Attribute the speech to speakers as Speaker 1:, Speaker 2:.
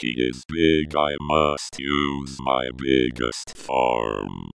Speaker 1: He is big, I must use my biggest farm.